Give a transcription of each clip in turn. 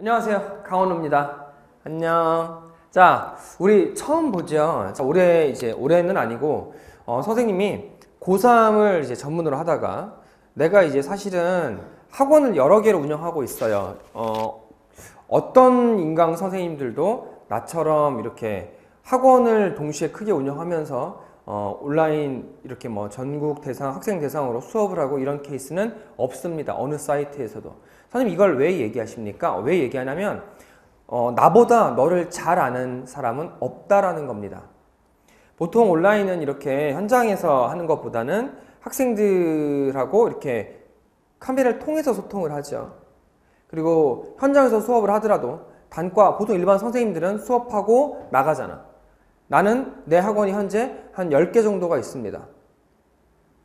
안녕하세요. 강원우입니다. 안녕. 자, 우리 처음 보죠. 자, 올해 이제 올해는 아니고 어, 선생님이 고3을 이제 전문으로 하다가 내가 이제 사실은 학원을 여러 개를 운영하고 있어요. 어, 어떤 인강 선생님들도 나처럼 이렇게 학원을 동시에 크게 운영하면서 어, 온라인 이렇게 뭐 전국 대상 학생 대상으로 수업을 하고 이런 케이스는 없습니다. 어느 사이트에서도. 선생님 이걸 왜 얘기하십니까? 왜 얘기하냐면 어, 나보다 너를 잘 아는 사람은 없다라는 겁니다. 보통 온라인은 이렇게 현장에서 하는 것보다는 학생들하고 이렇게 카메라를 통해서 소통을 하죠. 그리고 현장에서 수업을 하더라도 단과 보통 일반 선생님들은 수업하고 나가잖아. 나는 내 학원이 현재 한 10개 정도가 있습니다.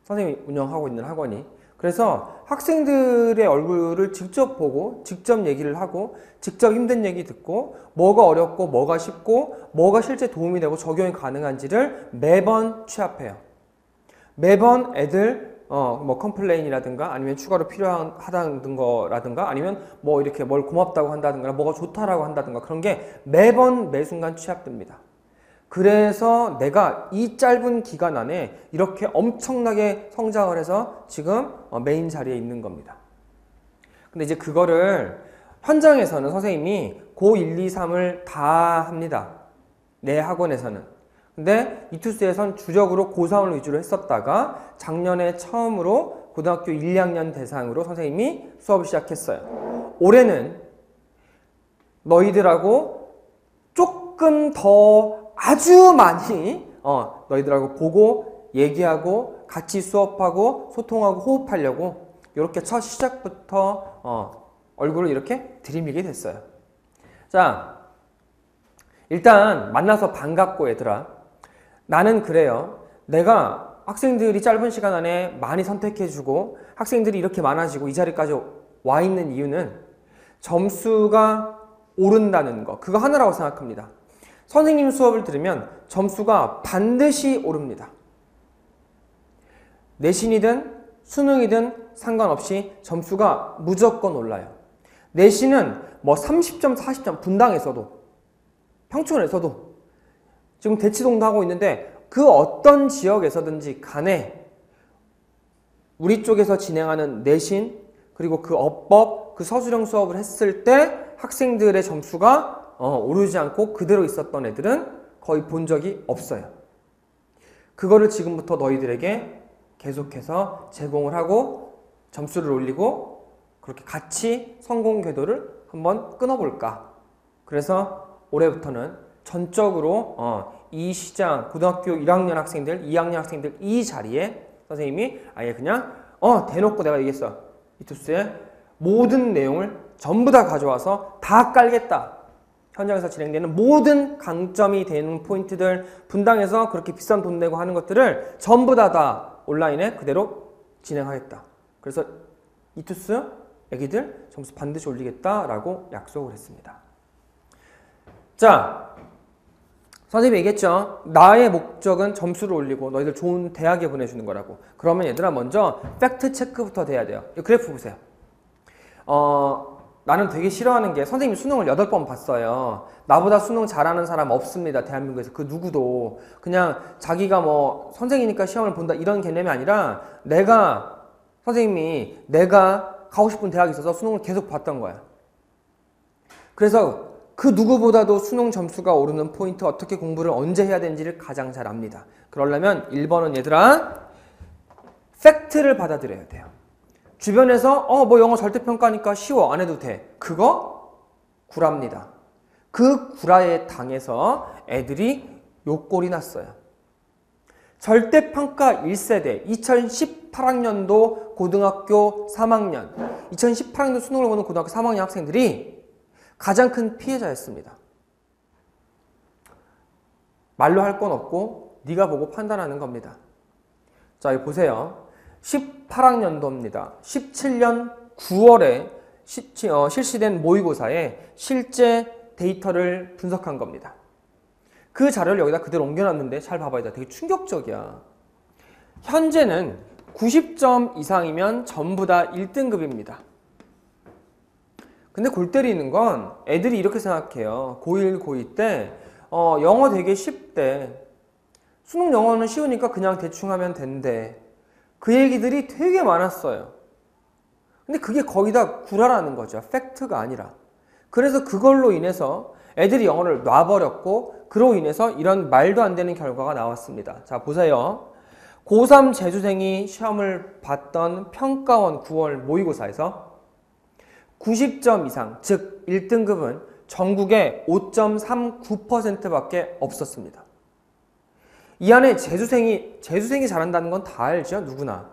선생님이 운영하고 있는 학원이. 그래서 학생들의 얼굴을 직접 보고, 직접 얘기를 하고, 직접 힘든 얘기 듣고, 뭐가 어렵고, 뭐가 쉽고, 뭐가 실제 도움이 되고 적용이 가능한지를 매번 취합해요. 매번 애들, 어, 뭐 컴플레인이라든가 아니면 추가로 필요하다는 거라든가 아니면 뭐 이렇게 뭘 고맙다고 한다든가 뭐가 좋다라고 한다든가 그런 게 매번 매 순간 취합됩니다. 그래서 내가 이 짧은 기간 안에 이렇게 엄청나게 성장을 해서 지금 어, 메인 자리에 있는 겁니다. 근데 이제 그거를 현장에서는 선생님이 고 1, 2, 3을 다 합니다. 내 학원에서는. 근데 이투스에선 주력으로 고3을 위주로 했었다가 작년에 처음으로 고등학교 1, 2학년 대상으로 선생님이 수업을 시작했어요. 올해는 너희들하고 조금 더 아주 많이 어, 너희들하고 보고 얘기하고 같이 수업하고 소통하고 호흡하려고 이렇게 첫 시작부터 어, 얼굴을 이렇게 들이밀게 됐어요. 자, 일단 만나서 반갑고 얘들아. 나는 그래요. 내가 학생들이 짧은 시간 안에 많이 선택해주고 학생들이 이렇게 많아지고 이 자리까지 와 있는 이유는 점수가 오른다는 거. 그거 하나라고 생각합니다. 선생님 수업을 들으면 점수가 반드시 오릅니다. 내신이든 수능이든 상관없이 점수가 무조건 올라요. 내신은 뭐 30점, 40점 분당에서도 평촌에서도 지금 대치동도 하고 있는데 그 어떤 지역에서든지 간에 우리 쪽에서 진행하는 내신 그리고 그 어법, 그 서술형 수업을 했을 때 학생들의 점수가 어, 오르지 않고 그대로 있었던 애들은 거의 본 적이 없어요. 그거를 지금부터 너희들에게 계속해서 제공을 하고 점수를 올리고 그렇게 같이 성공 궤도를 한번 끊어볼까. 그래서 올해부터는 전적으로 어, 이 시장 고등학교 1학년 학생들, 2학년 학생들 이 자리에 선생님이 아예 그냥 어 대놓고 내가 얘기했어 이투스의 모든 내용을 전부 다 가져와서 다 깔겠다. 현장에서 진행되는 모든 강점이 되는 포인트들 분당에서 그렇게 비싼 돈 내고 하는 것들을 전부 다 다 온라인에 그대로 진행하겠다. 그래서 이투스 애기들 점수 반드시 올리겠다라고 약속을 했습니다. 자, 선생님이 얘기했죠. 나의 목적은 점수를 올리고 너희들 좋은 대학에 보내주는 거라고. 그러면 얘들아 먼저 팩트 체크부터 돼야 돼요. 이 그래프 보세요. 어, 나는 되게 싫어하는 게 선생님이 수능을 8번 봤어요. 나보다 수능 잘하는 사람 없습니다. 대한민국에서. 그 누구도. 그냥 자기가 뭐 선생이니까 시험을 본다 이런 개념이 아니라 내가 선생님이 내가 가고 싶은 대학이 있어서 수능을 계속 봤던 거야. 그래서 그 누구보다도 수능 점수가 오르는 포인트 어떻게 공부를 언제 해야 되는지를 가장 잘 압니다. 그러려면 1번은 얘들아 팩트를 받아들여야 돼요. 주변에서 어 뭐 영어 절대평가니까 쉬워 안 해도 돼. 그거 구라입니다. 그 구라에 당해서 애들이 욕골이 났어요. 절대평가 1세대 2018학년도 고등학교 3학년 2018학년도 수능을 보는 고등학교 3학년 학생들이 가장 큰 피해자였습니다. 말로 할 건 없고 네가 보고 판단하는 겁니다. 자, 여기 보세요. 18학년도입니다. 17년 9월에 시, 어, 실시된 모의고사에 실제 데이터를 분석한 겁니다. 그 자료를 여기다 그대로 옮겨놨는데 잘 봐봐야 돼. 되게 충격적이야. 현재는 90점 이상이면 전부 다 1등급입니다. 근데 골 때리는 건 애들이 이렇게 생각해요. 고1, 고2 때 어, 영어 되게 쉽대. 수능 영어는 쉬우니까 그냥 대충 하면 된대. 그 얘기들이 되게 많았어요. 근데 그게 거의 다 구라라는 거죠. 팩트가 아니라. 그래서 그걸로 인해서 애들이 영어를 놔버렸고, 그로 인해서 이런 말도 안 되는 결과가 나왔습니다. 자, 보세요. 고3 재수생이 시험을 봤던 평가원 9월 모의고사에서 90점 이상, 즉 1등급은 전국에 5.39%밖에 없었습니다. 이 안에 재수생이 재수생이 잘한다는 건 다 알죠, 누구나.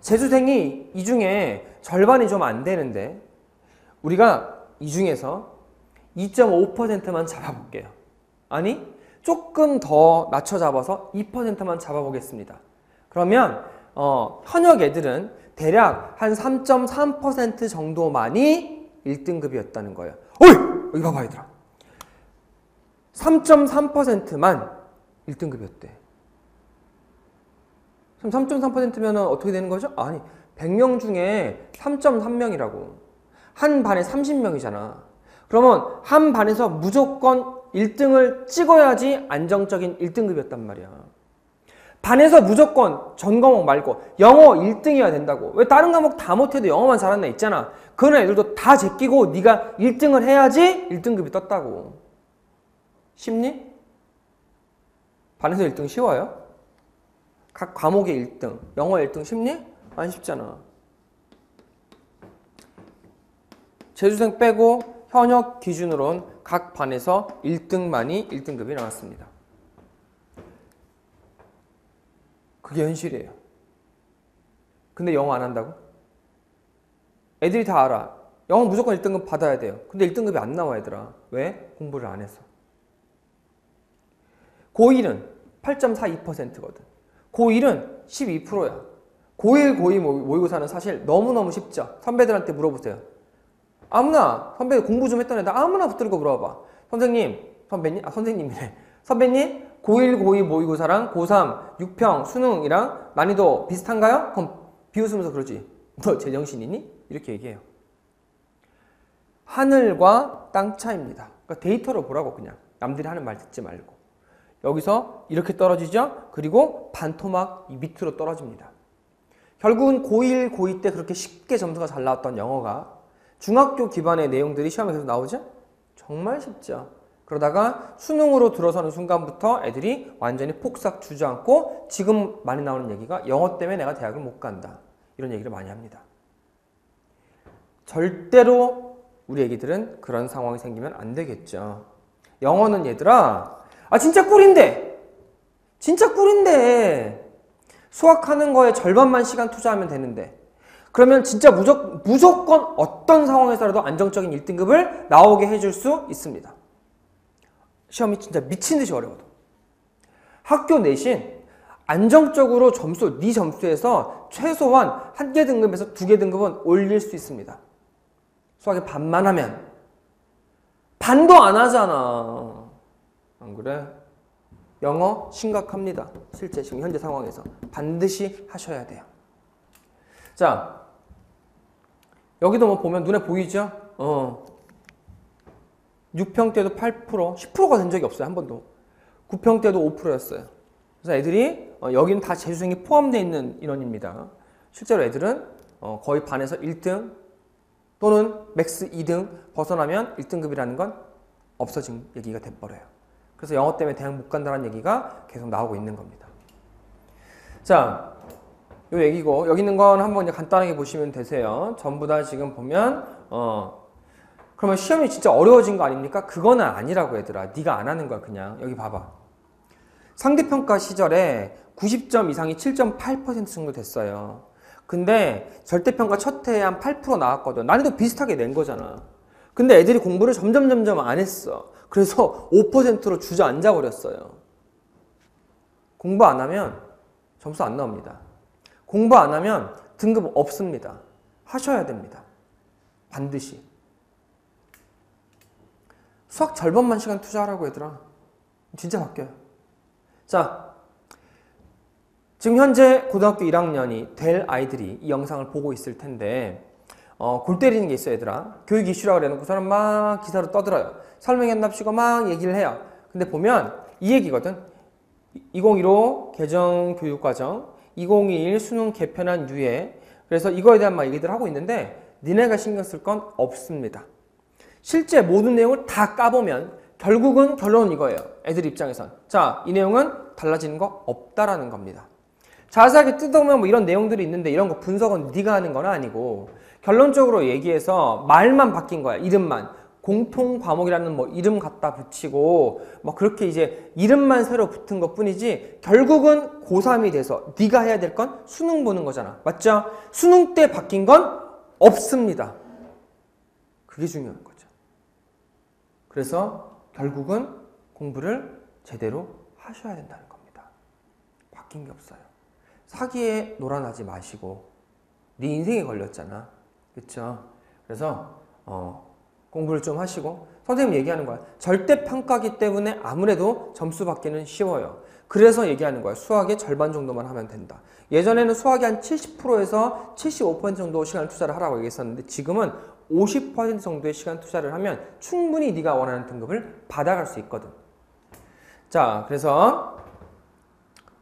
재수생이 이 중에 절반이 좀 안 되는데 우리가 이 중에서 2.5%만 잡아볼게요. 아니, 조금 더 낮춰 잡아서 2%만 잡아보겠습니다. 그러면 어, 현역 애들은 대략 한 3.3% 정도만이 1등급이었다는 거예요. 어이! 여기 봐봐 얘들아. 3.3%만 1등급이었대. 그럼 3.3%면 어떻게 되는 거죠? 아니, 100명 중에 3.3명이라고. 한 반에 30명이잖아. 그러면 한 반에서 무조건 1등을 찍어야지 안정적인 1등급이었단 말이야. 반에서 무조건 전 과목 말고 영어 1등이어야 된다고. 왜 다른 과목 다 못해도 영어만 잘하는 애 있잖아. 그런 애들도 다 제끼고 네가 1등을 해야지 1등급이 떴다고. 쉽니? 반에서 1등 쉬워요? 각 과목의 1등, 영어 1등 쉽니? 안 쉽잖아. 재수생 빼고 현역 기준으로는 각 반에서 1등만이 1등급이 나왔습니다. 그게 현실이에요. 근데 영어 안 한다고? 애들이 다 알아. 영어 무조건 1등급 받아야 돼요. 근데 1등급이 안 나와 얘들아. 왜? 공부를 안 해서. 고1은 8.42%거든. 고1은 12%야. 고1, 고2 모의고사는 사실 너무너무 쉽죠. 선배들한테 물어보세요. 아무나 선배 공부 좀 했던 애들 아무나 붙들고 물어봐. 선생님, 선배님, 아 선생님이래. 선배님, 고1, 고2 모의고사랑 고3, 6평, 수능이랑 난이도 비슷한가요? 그럼 비웃으면서 그러지. 너 제정신이니? 이렇게 얘기해요. 하늘과 땅 차이입니다. 그러니까 데이터로 보라고 그냥. 남들이 하는 말 듣지 말고. 여기서 이렇게 떨어지죠? 그리고 반토막 밑으로 떨어집니다. 결국은 고1, 고2 때 그렇게 쉽게 점수가 잘 나왔던 영어가 중학교 기반의 내용들이 시험에 계속 나오죠? 정말 쉽죠. 그러다가 수능으로 들어서는 순간부터 애들이 완전히 폭삭 주저앉고 지금 많이 나오는 얘기가 영어 때문에 내가 대학을 못 간다. 이런 얘기를 많이 합니다. 절대로 우리 애기들은 그런 상황이 생기면 안 되겠죠. 영어는 얘들아, 아 진짜 꿀인데, 진짜 꿀인데 수학하는 거에 절반만 시간 투자하면 되는데 그러면 진짜 무조, 무조건 어떤 상황에서라도 안정적인 1등급을 나오게 해줄 수 있습니다. 시험이 진짜 미친 듯이 어려워도. 학교 내신 안정적으로 점수, 네 점수에서 최소한 한 개 등급에서 두 개 등급은 올릴 수 있습니다. 수학에 반만 하면. 반도 안 하잖아. 안 그래? 영어 심각합니다. 실제 지금 현재 상황에서. 반드시 하셔야 돼요. 자, 여기도 뭐 보면 눈에 보이죠? 어. 6평 때도 8%, 10%가 된 적이 없어요. 한 번도. 9평 때도 5%였어요. 그래서 애들이 어, 여기는 다 재수생이 포함되어 있는 인원입니다. 실제로 애들은 어, 거의 반에서 1등 또는 max 2등 벗어나면 1등급이라는 건 없어진 얘기가 돼버려요. 그래서 영어 때문에 대학 못 간다는 얘기가 계속 나오고 있는 겁니다. 자, 요 얘기고 여기 있는 건 한번 간단하게 보시면 되세요. 전부 다 지금 보면 어 그러면 시험이 진짜 어려워진 거 아닙니까? 그거는 아니라고 얘들아. 네가 안 하는 거야 그냥. 여기 봐봐. 상대평가 시절에 90점 이상이 7.8% 정도 됐어요. 근데 절대평가 첫 해에 한 8% 나왔거든. 난이도 비슷하게 낸 거잖아. 근데 애들이 공부를 점점 점점 안 했어. 그래서 5%로 주저앉아 버렸어요. 공부 안 하면 점수 안 나옵니다. 공부 안 하면 등급 없습니다. 하셔야 됩니다. 반드시. 수학 절반만 시간 투자하라고 얘들아. 진짜 바뀌어요. 자, 지금 현재 고등학교 1학년이 될 아이들이 이 영상을 보고 있을 텐데, 어, 골 때리는 게 있어요, 얘들아. 교육 이슈라 그래놓고서는 막 기사로 떠들어요. 설명했납시고 막 얘기를 해요. 근데 보면 이 얘기거든. 2015 개정 교육과정, 2021 수능 개편한 유예. 그래서 이거에 대한 막 얘기들 하고 있는데 니네가 신경 쓸 건 없습니다. 실제 모든 내용을 다 까보면 결국은 결론은 이거예요. 애들 입장에선. 자, 이 내용은 달라지는 거 없다라는 겁니다. 자세하게 뜯어보면 뭐 이런 내용들이 있는데 이런 거 분석은 네가 하는 건 아니고 결론적으로 얘기해서 말만 바뀐 거야. 이름만. 공통 과목이라는 뭐 이름 갖다 붙이고 뭐 그렇게 이제 이름만 새로 붙은 것 뿐이지 결국은 고3이 돼서 네가 해야 될 건 수능 보는 거잖아. 맞죠? 수능 때 바뀐 건 없습니다. 그게 중요한 거죠. 그래서 결국은 공부를 제대로 하셔야 된다는 겁니다. 바뀐 게 없어요. 사기에 놀아나지 마시고 네 인생에 걸렸잖아. 그렇죠? 그래서 어, 공부를 좀 하시고 선생님 얘기하는 거야. 절대 평가기 때문에 아무래도 점수 받기는 쉬워요. 그래서 얘기하는 거야. 수학의 절반 정도만 하면 된다. 예전에는 수학이 한 70%에서 75% 정도 시간을 투자를 하라고 얘기했었는데 지금은 50% 정도의 시간 투자를 하면 충분히 네가 원하는 등급을 받아갈 수 있거든. 자, 그래서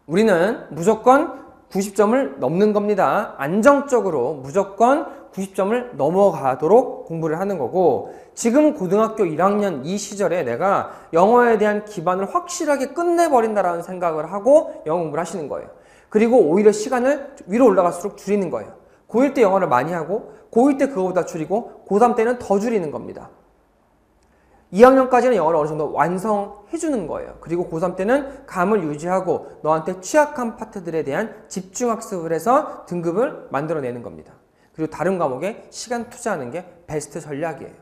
우리는 무조건 90점을 넘는 겁니다. 안정적으로 무조건 90점을 넘어가도록 공부를 하는 거고 지금 고등학교 1학년 이 시절에 내가 영어에 대한 기반을 확실하게 끝내버린다라는 생각을 하고 영어 공부를 하시는 거예요. 그리고 오히려 시간을 위로 올라갈수록 줄이는 거예요. 고1 때 영어를 많이 하고 고2 때 그거보다 줄이고 고3 때는 더 줄이는 겁니다. 2학년까지는 영어를 어느 정도 완성해 주는 거예요. 그리고 고3 때는 감을 유지하고 너한테 취약한 파트들에 대한 집중 학습을 해서 등급을 만들어내는 겁니다. 그리고 다른 과목에 시간 투자하는 게 베스트 전략이에요.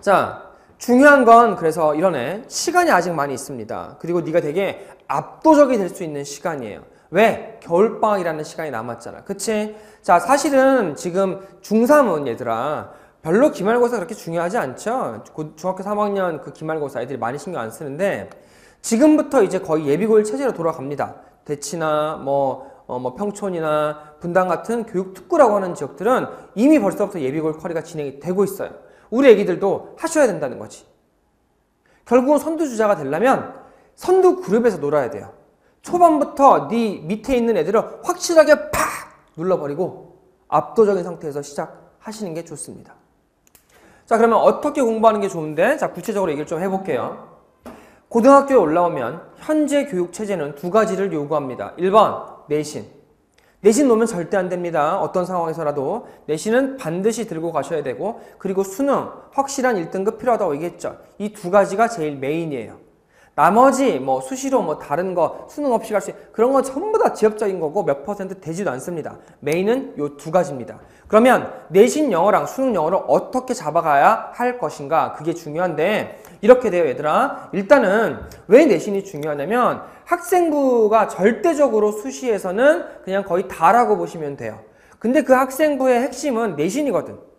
자, 중요한 건 그래서 이러네. 시간이 아직 많이 있습니다. 그리고 네가 되게 압도적이 될 수 있는 시간이에요. 왜? 겨울방학이라는 시간이 남았잖아. 그치? 자, 사실은 지금 중3은 얘들아, 별로 기말고사 그렇게 중요하지 않죠? 중학교 3학년 그 기말고사 애들이 많이 신경 안 쓰는데, 지금부터 이제 거의 예비고일 체제로 돌아갑니다. 대치나 뭐, 어, 뭐 평촌이나 분당 같은 교육 특구라고 하는 지역들은 이미 벌써부터 예비고일 커리가 진행이 되고 있어요. 우리 애기들도 하셔야 된다는 거지. 결국은 선두주자가 되려면 선두 그룹에서 놀아야 돼요. 초반부터 네 밑에 있는 애들을 확실하게 팍 눌러버리고 압도적인 상태에서 시작하시는 게 좋습니다. 자 그러면 어떻게 공부하는 게 좋은데 자 구체적으로 얘기를 좀 해볼게요. 고등학교에 올라오면 현재 교육 체제는 두 가지를 요구합니다. 1번 내신. 내신 놓으면 절대 안 됩니다. 어떤 상황에서라도 내신은 반드시 들고 가셔야 되고 그리고 수능 확실한 1등급 필요하다고 얘기했죠. 이 두 가지가 제일 메인이에요. 나머지 뭐 수시로 뭐 다른 거 수능 없이 갈수 그런 건 전부 다 지엽적인 거고 몇 퍼센트 되지도 않습니다. 메인은 요 두 가지입니다. 그러면 내신 영어랑 수능 영어를 어떻게 잡아가야 할 것인가 그게 중요한데 이렇게 돼요 얘들아 일단은 왜 내신이 중요하냐면 학생부가 절대적으로 수시에서는 그냥 거의 다라고 보시면 돼요. 근데 그 학생부의 핵심은 내신이거든.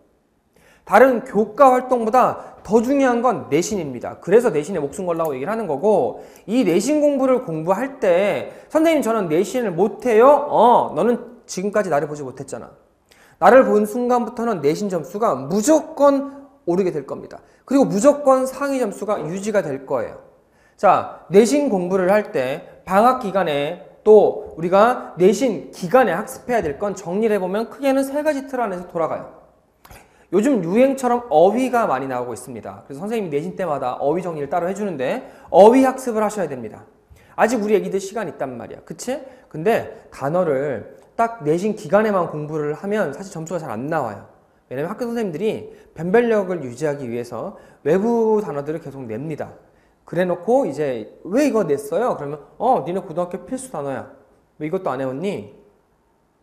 다른 교과 활동보다 더 중요한 건 내신입니다. 그래서 내신에 목숨 걸라고 얘기를 하는 거고 이 내신 공부를 공부할 때 선생님 저는 내신을 못해요? 어 너는 지금까지 나를 보지 못했잖아. 나를 본 순간부터는 내신 점수가 무조건 오르게 될 겁니다. 그리고 무조건 상위 점수가 유지가 될 거예요. 자, 내신 공부를 할 때 방학 기간에 또 우리가 내신 기간에 학습해야 될 건 정리를 해보면 크게는 세 가지 틀 안에서 돌아가요. 요즘 유행처럼 어휘가 많이 나오고 있습니다. 그래서 선생님이 내신 때마다 어휘 정리를 따로 해주는데 어휘 학습을 하셔야 됩니다. 아직 우리 애기들 시간 있단 말이야. 그치? 근데 단어를 딱 내신 기간에만 공부를 하면 사실 점수가 잘 안 나와요. 왜냐면 학교 선생님들이 변별력을 유지하기 위해서 외부 단어들을 계속 냅니다. 그래 놓고 이제 왜 이거 냈어요? 그러면 어 니네 고등학교 필수 단어야. 왜 이것도 안 해왔니?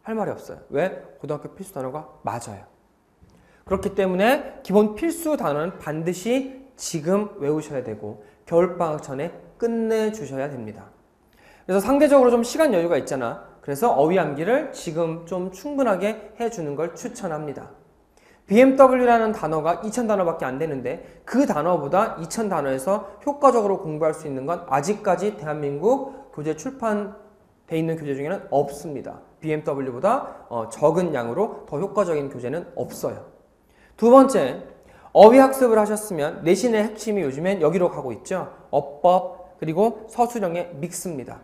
할 말이 없어요. 왜? 고등학교 필수 단어가 맞아요. 그렇기 때문에 기본 필수 단어는 반드시 지금 외우셔야 되고 겨울방학 전에 끝내주셔야 됩니다. 그래서 상대적으로 좀 시간 여유가 있잖아. 그래서 어휘 암기를 지금 좀 충분하게 해주는 걸 추천합니다. BMW라는 단어가 2000단어밖에 안 되는데 그 단어보다 2000단어에서 효과적으로 공부할 수 있는 건 아직까지 대한민국 교재 출판 돼 있는 교재 중에는 없습니다. BMW보다 어, 적은 양으로 더 효과적인 교재는 없어요. 두 번째, 어휘 학습을 하셨으면 내신의 핵심이 요즘엔 여기로 가고 있죠. 어법 그리고 서술형의 믹스입니다.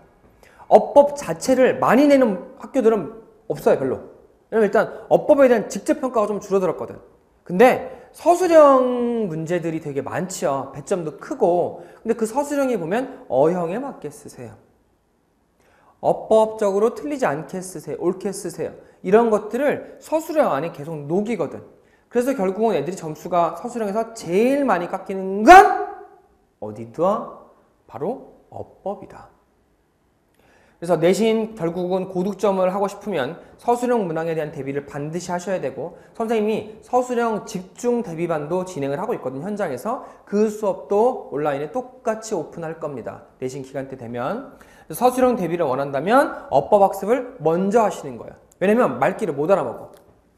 어법 자체를 많이 내는 학교들은 없어요, 별로. 왜냐면 일단 어법에 대한 직접 평가가 좀 줄어들었거든. 근데 서술형 문제들이 되게 많죠. 배점도 크고. 근데 그 서술형에 보면 어형에 맞게 쓰세요. 어법적으로 틀리지 않게 쓰세요. 옳게 쓰세요. 이런 것들을 서술형 안에 계속 녹이거든. 그래서 결국은 애들이 점수가 서술형에서 제일 많이 깎이는 건 어디다? 바로 어법이다. 그래서 내신 결국은 고득점을 하고 싶으면 서술형 문항에 대한 대비를 반드시 하셔야 되고 선생님이 서술형 집중 대비반도 진행을 하고 있거든요. 현장에서 그 수업도 온라인에 똑같이 오픈할 겁니다. 내신 기간 때 되면 서술형 대비를 원한다면 어법 학습을 먼저 하시는 거예요. 왜냐면 말귀를 못 알아먹어.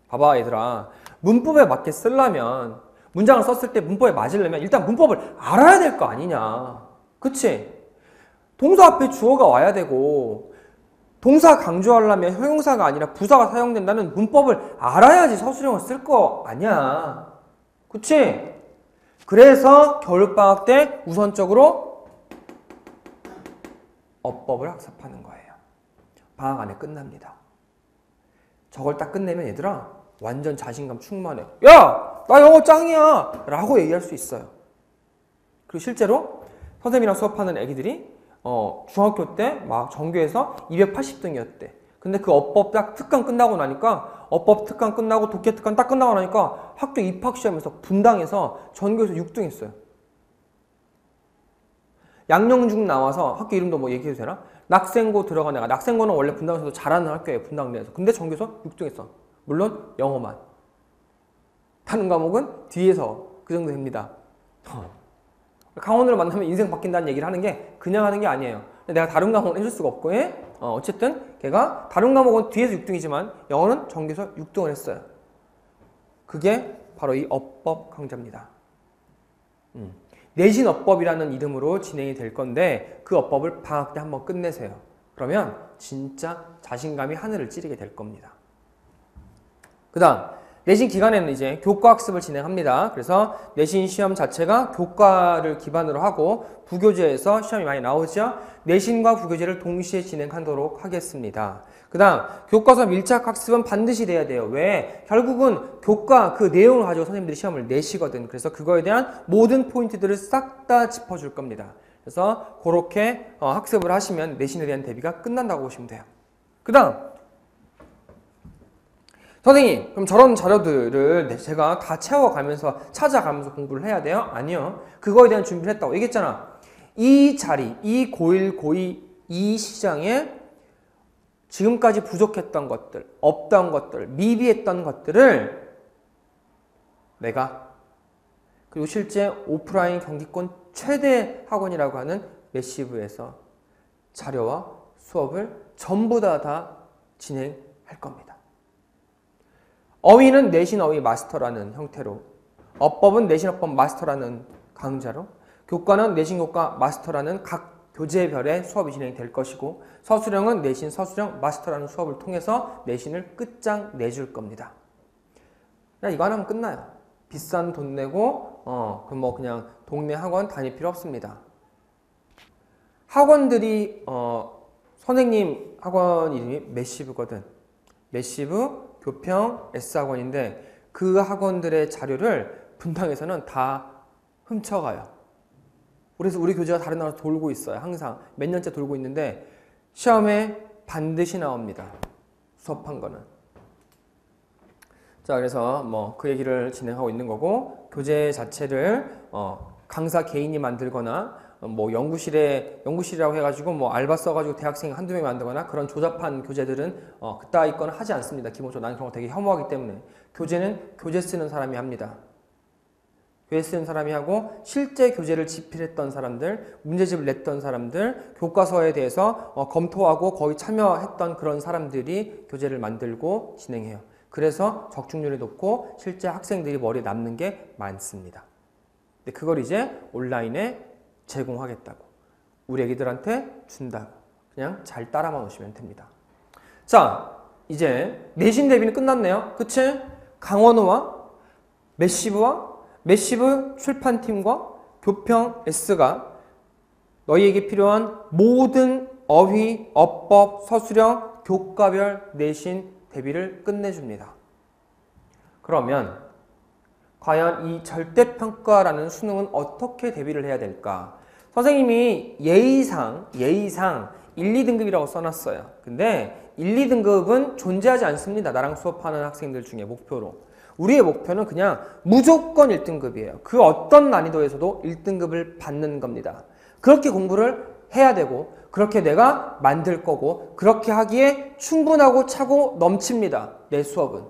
봐봐 얘들아. 문법에 맞게 쓰려면 문장을 썼을 때 문법에 맞으려면 일단 문법을 알아야 될 거 아니냐. 그치? 동사 앞에 주어가 와야 되고 동사 강조하려면 형용사가 아니라 부사가 사용된다는 문법을 알아야지 서술형을 쓸 거 아니야. 그치? 그래서 겨울방학 때 우선적으로 어법을 학습하는 거예요. 방학 안에 끝납니다. 저걸 딱 끝내면 얘들아 완전 자신감 충만해. 야! 나 영어 짱이야! 라고 얘기할 수 있어요. 그리고 실제로 선생님이랑 수업하는 애기들이 어, 중학교 때 막 전교에서 280등이었대. 근데 그 어법 딱 특강 끝나고 나니까 어법 특강 끝나고 독해 특강 딱 끝나고 나니까 학교 입학 시험에서 분당해서 전교에서 6등 했어요. 양영중 나와서 학교 이름도 뭐 얘기해도 되나? 낙생고 들어간 애가 낙생고는 원래 분당에서도 잘하는 학교예요. 분당 내에서. 근데 전교에서 6등 했어. 물론 영어만. 다른 과목은 뒤에서 그 정도 됩니다. 강원으로 만나면 인생 바뀐다는 얘기를 하는 게 그냥 하는 게 아니에요. 내가 다른 과목은 해줄 수가 없고, 예? 어, 어쨌든 걔가 다른 과목은 뒤에서 6등이지만 영어는 전교에서 6등을 했어요. 그게 바로 이 어법 강좌입니다. 음. 내신 어법이라는 이름으로 진행이 될 건데 그 어법을 방학 때 한번 끝내세요. 그러면 진짜 자신감이 하늘을 찌르게 될 겁니다. 그 다음 내신 기간에는 이제 교과 학습을 진행합니다. 그래서 내신 시험 자체가 교과를 기반으로 하고 부교재에서 시험이 많이 나오죠. 내신과 부교재를 동시에 진행하도록 하겠습니다. 그 다음 교과서 밀착 학습은 반드시 돼야 돼요. 왜? 결국은 교과 그 내용을 가지고 선생님들이 시험을 내시거든. 그래서 그거에 대한 모든 포인트들을 싹 다 짚어줄 겁니다. 그래서 그렇게 어, 학습을 하시면 내신에 대한 대비가 끝난다고 보시면 돼요. 그 다음 선생님, 그럼 저런 자료들을 제가 다 채워가면서 찾아가면서 공부를 해야 돼요? 아니요. 그거에 대한 준비를 했다고 얘기했잖아. 이 자리, 이 고1, 고2, 이 시장에 지금까지 부족했던 것들, 없던 것들, 미비했던 것들을 내가 그리고 실제 오프라인 경기권 최대 학원이라고 하는 메시브에서 자료와 수업을 전부 다 다 진행할 겁니다. 어휘는 내신 어휘 마스터라는 형태로 어법은 내신 어법 마스터라는 강좌로 교과는 내신 교과 마스터라는 각 교재별의 수업이 진행될 것이고 서술형은 내신 서술형 마스터라는 수업을 통해서 내신을 끝장 내줄 겁니다. 야, 이거 하나면 끝나요. 비싼 돈 내고 어, 그럼 뭐 그냥 동네 학원 다닐 필요 없습니다. 학원들이 어, 선생님 학원 이름이 메시브거든. 메시브 교평 S학원인데 그 학원들의 자료를 분당에서는 다 훔쳐가요. 그래서 우리 교재가 다른 나라 돌고 있어요. 항상 몇 년째 돌고 있는데 시험에 반드시 나옵니다. 수업한 거는. 자, 그래서 뭐 그 얘기를 진행하고 있는 거고 교재 자체를 어, 강사 개인이 만들거나 뭐 연구실에 연구실이라고 해가지고 뭐 알바 써가지고 대학생 한두 명 만들거나 그런 조잡한 교재들은 어, 그따위 건 하지 않습니다. 기본적으로 나는 그런 거 되게 혐오하기 때문에 교재는 교재 쓰는 사람이 합니다. 교재 쓰는 사람이 하고 실제 교재를 집필했던 사람들, 문제집을 냈던 사람들, 교과서에 대해서 어, 검토하고 거의 참여했던 그런 사람들이 교재를 만들고 진행해요. 그래서 적중률이 높고 실제 학생들이 머리에 남는 게 많습니다. 그걸 이제 온라인에 제공하겠다고. 우리 애기들한테 준다고. 그냥 잘 따라만 오시면 됩니다. 자, 이제 내신 대비는 끝났네요. 그치? 강원우와 메시브와 메시브 출판팀과 교평 S가 너희에게 필요한 모든 어휘, 어법, 서술형, 교과별 내신 대비를 끝내줍니다. 그러면 과연 이 절대평가라는 수능은 어떻게 대비를 해야 될까? 선생님이 예의상, 예의상 1, 2등급이라고 써놨어요. 근데 1, 2등급은 존재하지 않습니다. 나랑 수업하는 학생들 중에 목표로. 우리의 목표는 그냥 무조건 1등급이에요. 그 어떤 난이도에서도 1등급을 받는 겁니다. 그렇게 공부를 해야 되고, 그렇게 내가 만들 거고, 그렇게 하기에 충분하고 차고 넘칩니다. 내 수업은.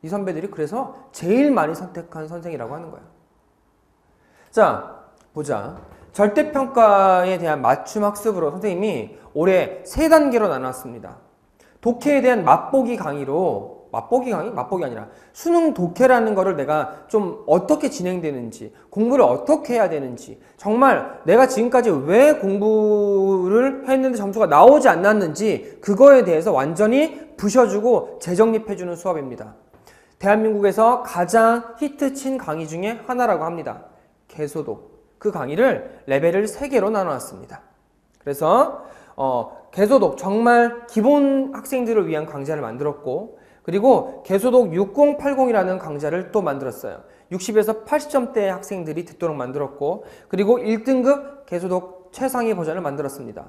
이 선배들이 그래서 제일 많이 선택한 선생이라고 하는 거예요. 자, 보자. 절대평가에 대한 맞춤 학습으로 선생님이 올해 세 단계로 나눴습니다. 독해에 대한 맛보기 강의로 맛보기 강의? 맛보기 아니라 수능 독해라는 거를 내가 좀 어떻게 진행되는지 공부를 어떻게 해야 되는지 정말 내가 지금까지 왜 공부를 했는데 점수가 나오지 않았는지 그거에 대해서 완전히 부셔주고 재정립해주는 수업입니다. 대한민국에서 가장 히트친 강의 중에 하나라고 합니다. 개소독. 그 강의를 레벨을 3개로 나눠놨습니다. 그래서 어, 개소독 정말 기본 학생들을 위한 강좌를 만들었고 그리고 개소독 6080이라는 강좌를 또 만들었어요. 60에서 80점대 학생들이 듣도록 만들었고 그리고 1등급 개소독 최상위 버전을 만들었습니다.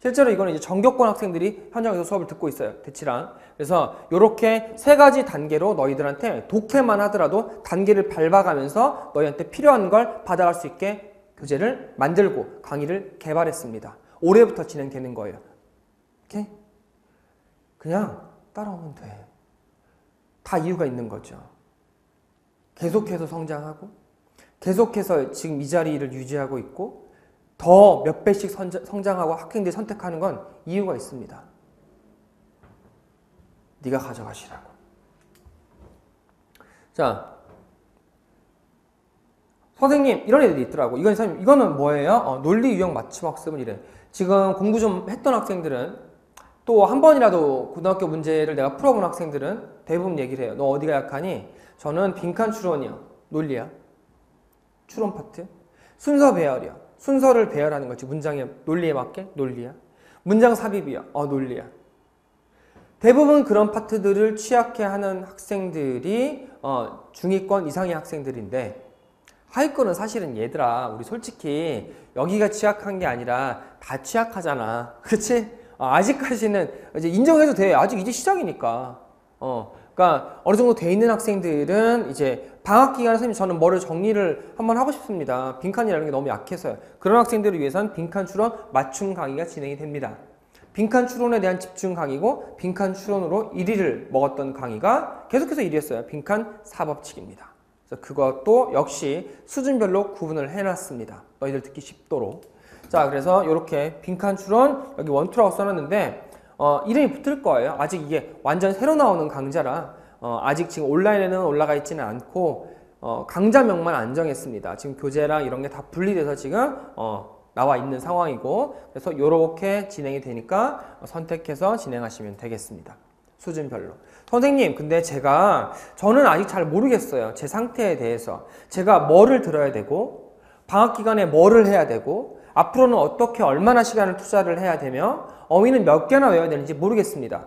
실제로 이거는 이제 전교권 학생들이 현장에서 수업을 듣고 있어요. 대치랑. 그래서 이렇게 세 가지 단계로 너희들한테 독해만 하더라도 단계를 밟아가면서 너희한테 필요한 걸 받아갈 수 있게 교재를 만들고 강의를 개발했습니다. 올해부터 진행되는 거예요. 오케이? 그냥 따라오면 돼. 다 이유가 있는 거죠. 계속해서 성장하고, 계속해서 지금 이 자리를 유지하고 있고, 더 몇 배씩 성장하고 학생들이 선택하는 건 이유가 있습니다. 네가 가져가시라고. 자, 선생님 이런 애들이 있더라고. 이건 선생님 이거는 뭐예요? 어, 논리 유형 맞춤 학습은 이래. 지금 공부 좀 했던 학생들은 또 한 번이라도 고등학교 문제를 내가 풀어본 학생들은 대부분 얘기를 해요. 너 어디가 약하니? 저는 빈칸 추론이요. 논리야. 추론 파트. 순서 배열이야. 순서를 배열하는 거지. 문장의 논리에 맞게 논리야. 문장 삽입이야. 어, 논리야. 대부분 그런 파트들을 취약해 하는 학생들이 어, 중위권 이상의 학생들인데 하위권은 사실은 얘들아 우리 솔직히 여기가 취약한 게 아니라 다 취약하잖아. 그렇지? 어, 아직까지는 이제 인정해도 돼. 아직 이제 시작이니까. 어 그러니까 어느 정도 돼 있는 학생들은 이제 방학 기간에 선생님 저는 뭐를 정리를 한번 하고 싶습니다. 빈칸이라는 게 너무 약해서요. 그런 학생들을 위해서는 빈칸 추론 맞춤 강의가 진행이 됩니다. 빈칸 추론에 대한 집중 강의고 빈칸 추론으로 1위를 먹었던 강의가 계속해서 1위였어요. 빈칸 사법칙입니다 그것도 역시 수준별로 구분을 해놨습니다. 너희들 듣기 쉽도록. 자, 그래서 이렇게 빈칸 추론 여기 원투라고 써놨는데 어, 이름이 붙을 거예요. 아직 이게 완전 새로 나오는 강좌라 어, 아직 지금 온라인에는 올라가 있지는 않고 어, 강좌명만 안 정했습니다. 지금 교재랑 이런 게 다 분리돼서 지금 어, 나와 있는 상황이고 그래서 이렇게 진행이 되니까 선택해서 진행하시면 되겠습니다. 수준별로. 선생님, 근데 제가, 저는 아직 잘 모르겠어요. 제 상태에 대해서. 제가 뭐를 들어야 되고, 방학 기간에 뭐를 해야 되고, 앞으로는 어떻게 얼마나 시간을 투자를 해야 되며, 어휘는 몇 개나 외워야 되는지 모르겠습니다.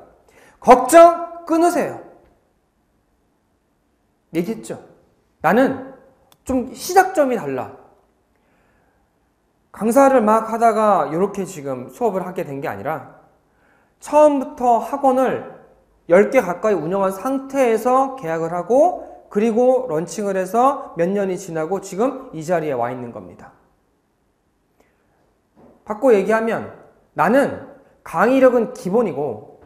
걱정 끊으세요. 얘기했죠. 나는 좀 시작점이 달라. 강사를 막 하다가 이렇게 지금 수업을 하게 된 게 아니라 처음부터 학원을 10개 가까이 운영한 상태에서 계약을 하고 그리고 런칭을 해서 몇 년이 지나고 지금 이 자리에 와 있는 겁니다. 바꿔 얘기하면 나는 강의력은 기본이고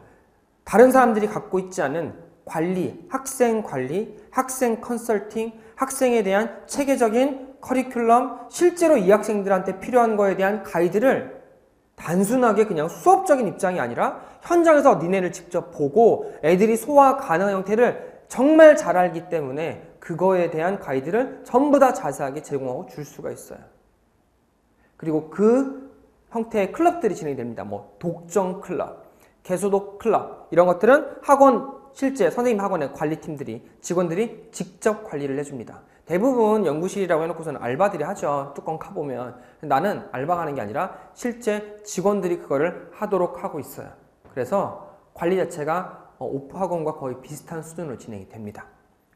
다른 사람들이 갖고 있지 않은 관리, 학생 관리, 학생 컨설팅, 학생에 대한 체계적인 커리큘럼, 실제로 이 학생들한테 필요한 거에 대한 가이드를 단순하게 그냥 수업적인 입장이 아니라 현장에서 니네를 직접 보고 애들이 소화 가능한 형태를 정말 잘 알기 때문에 그거에 대한 가이드를 전부 다 자세하게 제공하고 줄 수가 있어요. 그리고 그 형태의 클럽들이 진행이 됩니다. 뭐 독점 클럽, 개소독 클럽 이런 것들은 학원 실제 선생님 학원의 관리팀들이 직원들이 직접 관리를 해줍니다. 대부분 연구실이라고 해놓고서는 알바들이 하죠. 뚜껑 카보면 나는 알바가 하는 게 아니라 실제 직원들이 그거를 하도록 하고 있어요. 그래서 관리 자체가 어, 오프 학원과 거의 비슷한 수준으로 진행이 됩니다.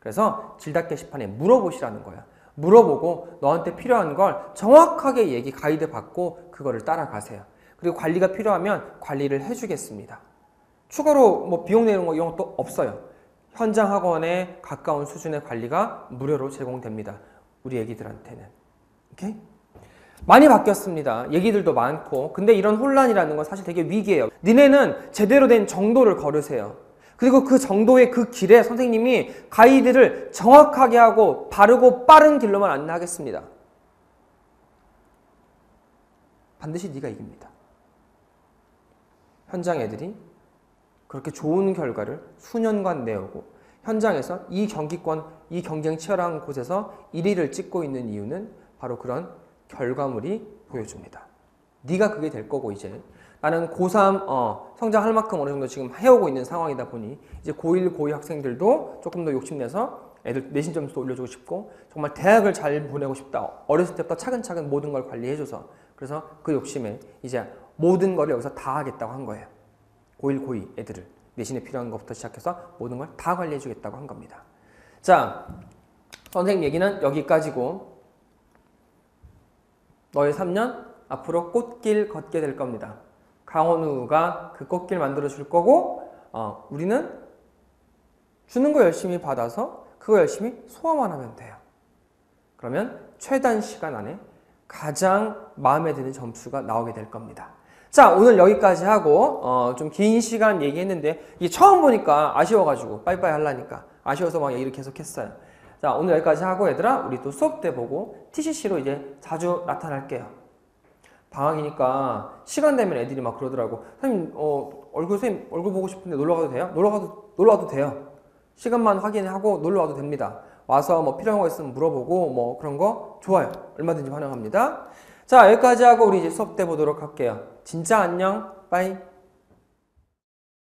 그래서 질답 게시판에 물어보시라는 거야. 물어보고 너한테 필요한 걸 정확하게 얘기 가이드 받고 그거를 따라가세요. 그리고 관리가 필요하면 관리를 해주겠습니다. 추가로 뭐 비용 내는 거 이런 것도 없어요. 현장 학원에 가까운 수준의 관리가 무료로 제공됩니다. 우리 애기들한테는. 오케이? 많이 바뀌었습니다. 얘기들도 많고. 근데 이런 혼란이라는 건 사실 되게 위기예요. 니네는 제대로 된 정도를 걸으세요. 그리고 그 정도의 그 길에 선생님이 가이드를 정확하게 하고 바르고 빠른 길로만 안내하겠습니다. 반드시 네가 이깁니다. 현장 애들이 그렇게 좋은 결과를 수년간 내오고 현장에서 이 경기권, 이 경쟁 치열한 곳에서 1위를 찍고 있는 이유는 바로 그런 결과물이 보여줍니다. 네가 그게 될 거고 이제 나는 고3 어, 성장할 만큼 어느 정도 지금 해오고 있는 상황이다 보니 이제 고1, 고2 학생들도 조금 더 욕심내서 애들 내신 점수도 올려주고 싶고 정말 대학을 잘 보내고 싶다. 어렸을 때부터 차근차근 모든 걸 관리해줘서 그래서 그 욕심에 이제 모든 걸 여기서 다 하겠다고 한 거예요. 고1, 고2 애들을 내신에 필요한 것부터 시작해서 모든 걸 다 관리해 주겠다고 한 겁니다. 자, 선생님 얘기는 여기까지고 너의 3년 앞으로 꽃길 걷게 될 겁니다. 강원우가 그 꽃길 만들어 줄 거고 어, 우리는 주는 거 열심히 받아서 그거 열심히 소화만 하면 돼요. 그러면 최단 시간 안에 가장 마음에 드는 점수가 나오게 될 겁니다. 자 오늘 여기까지 하고 어, 좀 긴 시간 얘기했는데 이게 처음 보니까 아쉬워가지고 빠이빠이 하려니까 아쉬워서 막 얘기를 계속 했어요. 자 오늘 여기까지 하고 얘들아 우리 또 수업 때 보고 TCC로 이제 자주 나타날게요. 방학이니까 시간 되면 애들이 막 그러더라고. 선생님 어, 얼굴 선생님 얼굴 보고 싶은데 놀러 가도 돼요? 놀러 가도 놀러 가도 돼요. 시간만 확인하고 놀러 와도 됩니다. 와서 뭐 필요한 거 있으면 물어보고 뭐 그런 거 좋아요. 얼마든지 환영합니다. 자 여기까지 하고 우리 이제 수업 때 보도록 할게요. 진짜 안녕. 빠이.